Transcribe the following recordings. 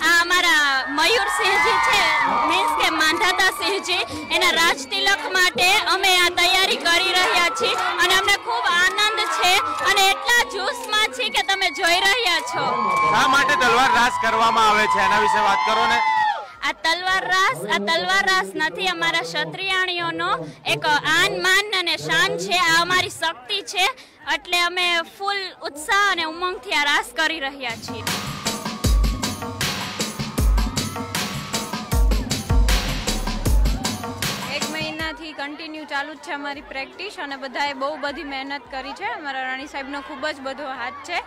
આ અમારા મયુરસિંહજી છે મીન્સ કે માંધાતા સિંહજી એના રાજ માટે અમે આ તૈયારી કરી રહ્યા છીએ અને અમને ખૂબ આનંદ છે અને એટલા જોશમાં છે કે તમે જોઈ રહ્યા છો. શા માટે તલવાર રાસ કરવામાં આવે છે? એના વિશે વાત કરો ને. આ તલવાર રાસ આ તલવાર રાસ નથી અમારા ક્ષત્રિયાણીઓનો એક આન માન અને શાન છે આ અમારી શક્તિ છે એટલે અમે ફૂલ ઉત્સાહ અને ઉમંગથી આ રાસ કરી રહ્યા છીએ. કન્ટિન્યુ ચાલુ જ છે અમારી પ્રેક્ટિસ અને બધાએ બહુ બધી મહેનત કરી છે અમારા રાણી સાહેબનો ખૂબ જ બધો હાથ છે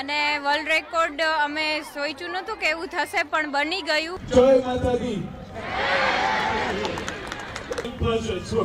અને વર્લ્ડ રેકોર્ડ અમે સોચ્યું નહોતું કે એવું થશે, પણ બની ગયું જય માતાજી. Pleasure to!